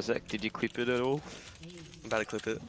Zach. Did you clip it at all? I'm about to clip it.